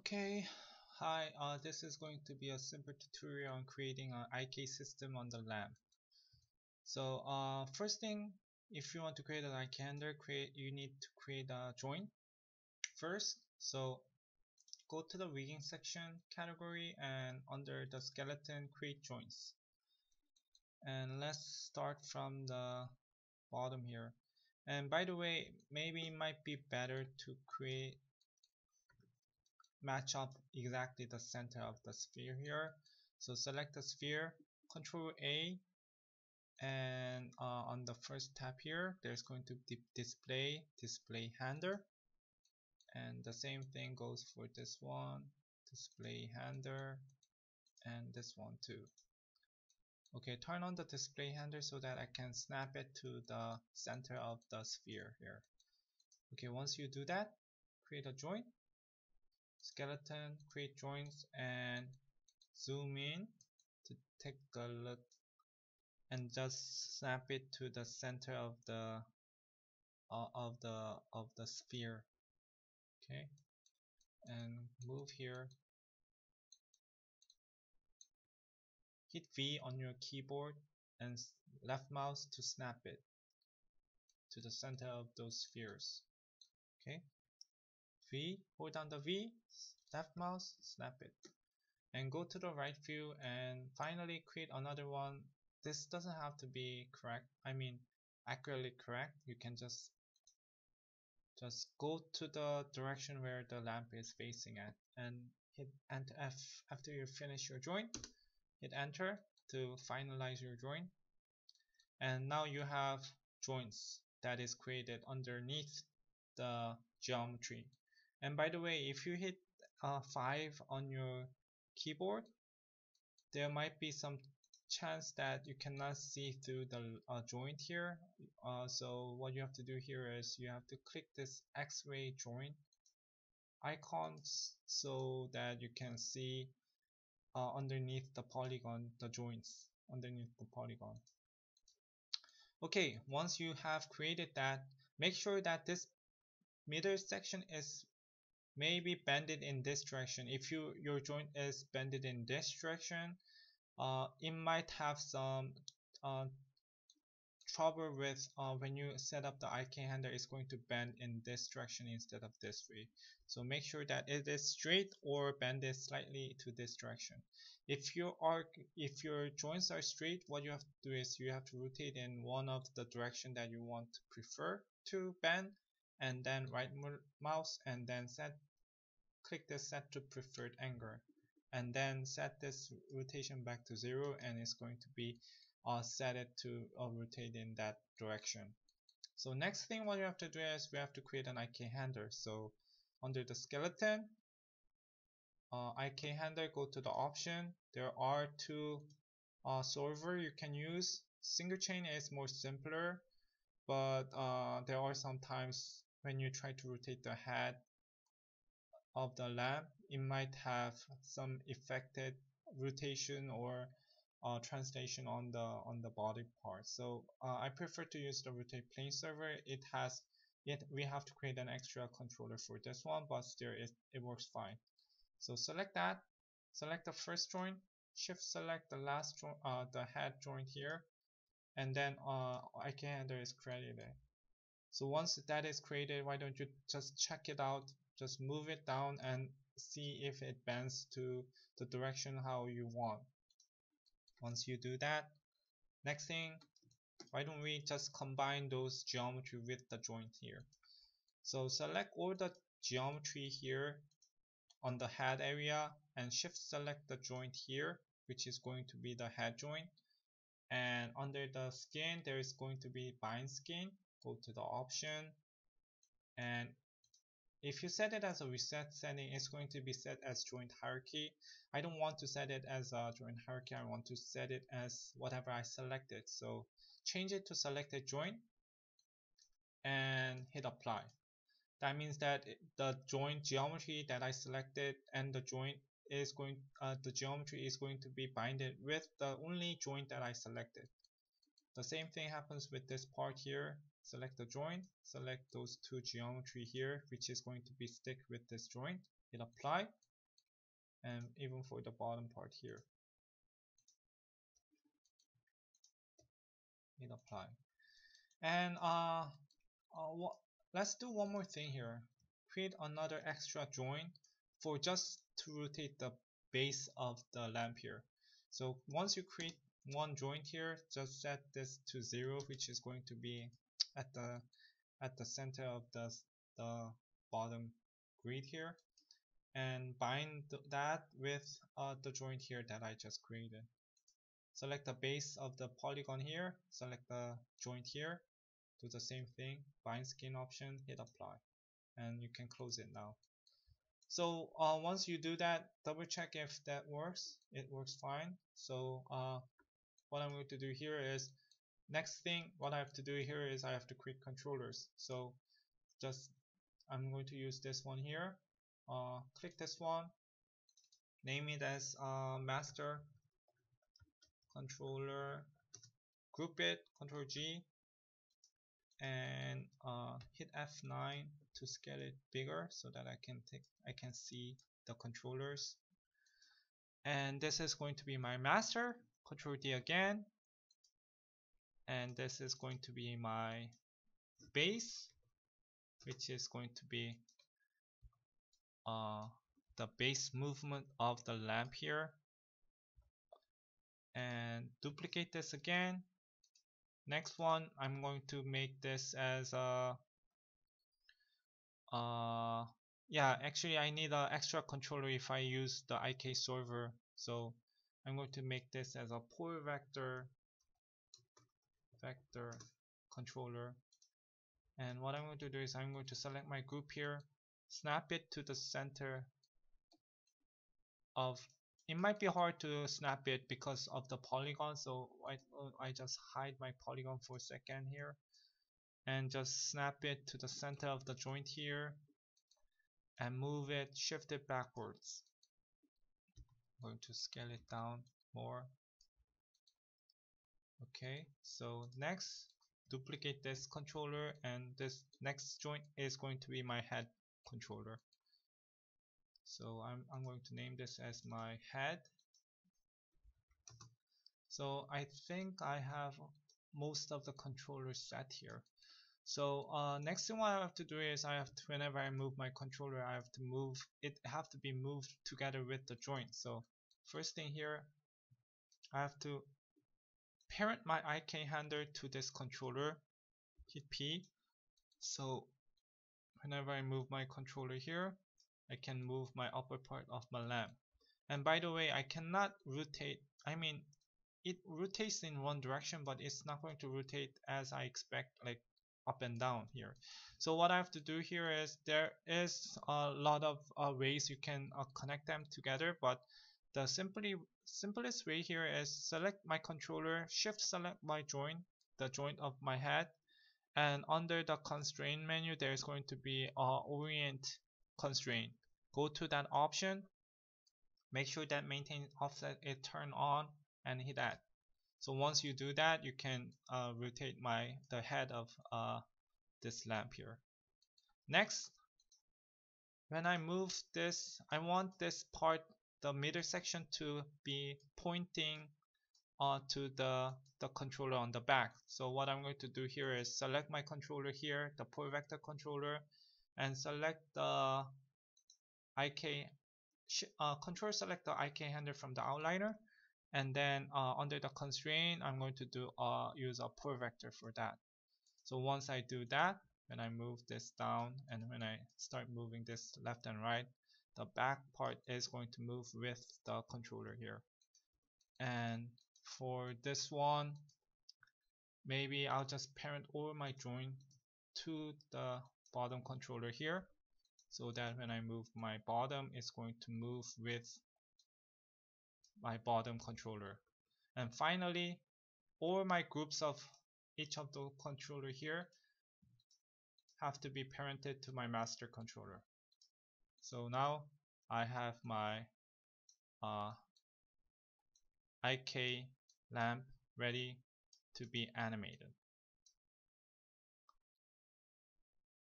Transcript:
Okay, hi, uh, this is going to be a simple tutorial on creating an IK system on the lamp. So uh, first thing, if you want to create an IK handler, create you need to create a joint first. So go to the rigging section category and under the skeleton create joints. And let's start from the bottom here. And by the way, maybe it might be better to create match up exactly the center of the sphere here. So select the sphere, Control A, and uh, on the first tab here, there's going to be display, display handler. And the same thing goes for this one, display handler, and this one too. Okay, turn on the display handler so that I can snap it to the center of the sphere here. Okay, once you do that, create a joint skeleton, create joints and zoom in to take a look and just snap it to the center of the uh, of the of the sphere. Okay. And move here. Hit V on your keyboard and left mouse to snap it to the center of those spheres. Okay V, hold down the V, left mouse, snap it. And go to the right view and finally create another one. This doesn't have to be correct, I mean accurately correct. You can just just go to the direction where the lamp is facing at and hit Enter F after you finish your joint. Hit enter to finalize your joint. And now you have joints that is created underneath the geometry. And by the way, if you hit uh, 5 on your keyboard, there might be some chance that you cannot see through the uh, joint here. Uh, so what you have to do here is you have to click this X-ray joint icons so that you can see uh, underneath the polygon the joints underneath the polygon okay once you have created that make sure that this middle section is maybe bended in this direction. If you your joint is bended in this direction uh, it might have some uh, trouble with uh, when you set up the IK handler is going to bend in this direction instead of this way. So make sure that it is straight or bended slightly to this direction. If you are if your joints are straight what you have to do is you have to rotate in one of the direction that you want to prefer to bend and then right mouse and then set click the set to preferred angle and then set this rotation back to zero and it's going to be uh, set it to uh, rotate in that direction. So next thing what you have to do is we have to create an IK handler. So under the skeleton uh, IK handler go to the option. There are two uh, solver you can use. Single chain is more simpler but uh, there are sometimes when you try to rotate the head of the lamp it might have some affected rotation or uh, translation on the on the body part. So uh, I prefer to use the rotate plane solver. it has it we have to create an extra controller for this one but still it, it works fine. So select that. Select the first joint. Shift select the last joint uh, the head joint here. And then uh, IK handler is created so once that is created why don't you just check it out just move it down and see if it bends to the direction how you want. Once you do that next thing why don't we just combine those geometry with the joint here? So select all the geometry here on the head area and shift select the joint here which is going to be the head joint. And under the skin there is going to be bind skin go to the option and if you set it as a reset setting, it's going to be set as joint hierarchy. I don't want to set it as a joint hierarchy. I want to set it as whatever I selected. So change it to selected joint and hit apply. That means that the joint geometry that I selected and the joint is going, uh, the geometry is going to be binded with the only joint that I selected. The same thing happens with this part here select the joint, select those two geometry here, which is going to be stick with this joint, hit apply, and even for the bottom part here. Hit apply. And uh, uh let's do one more thing here. Create another extra joint for just to rotate the base of the lamp here. So once you create one joint here just set this to zero which is going to be at the at the center of the, the bottom grid here and bind th that with uh, the joint here that I just created. Select the base of the polygon here select the joint here do the same thing bind skin option hit apply and you can close it now. So uh, once you do that double check if that works it works fine. So uh, what I'm going to do here is next thing what I have to do here is I have to create controllers. So just I'm going to use this one here. Uh, click this one. Name it as uh, master controller. Group it control G and uh, hit F9 to scale it bigger so that I can take I can see the controllers. And this is going to be my master control D again and this is going to be my base which is going to be uh, the base movement of the lamp here. And duplicate this again. Next one I'm going to make this as a uh, yeah actually I need an extra controller if I use the IK solver so I'm going to make this as a pole vector vector controller. And what I'm going to do is I'm going to select my group here snap it to the center of it might be hard to snap it because of the polygon so I, I just hide my polygon for a second here and just snap it to the center of the joint here and move it shift it backwards. I'm going to scale it down more okay so next duplicate this controller and this next joint is going to be my head controller. So I'm, I'm going to name this as my head. So I think I have most of the controllers set here. So uh, next thing what I have to do is I have to whenever I move my controller I have to move it have to be moved together with the joint. So first thing here I have to parent my IK handler to this controller hit P. So whenever I move my controller here I can move my upper part of my lamp. And by the way I cannot rotate I mean it rotates in one direction but it's not going to rotate as I expect like up and down here. So what I have to do here is there is a lot of uh, ways you can uh, connect them together but the simply simplest way here is select my controller shift select my joint the joint of my head and under the constraint menu there is going to be a orient constraint. Go to that option make sure that maintain offset is turned on and hit that. So once you do that you can uh, rotate my the head of uh, this lamp here. Next when I move this I want this part the middle section to be pointing uh, to the the controller on the back. So what I'm going to do here is select my controller here the pole vector controller and select the IK uh, control select the IK handle from the outliner. And then uh, under the constraint I'm going to do uh, use a pole vector for that. So once I do that when I move this down and when I start moving this left and right the back part is going to move with the controller here. And for this one maybe I'll just parent over my joint to the bottom controller here so that when I move my bottom it's going to move with my bottom controller. And finally all my groups of each of the controller here have to be parented to my master controller so now I have my uh, IK lamp ready to be animated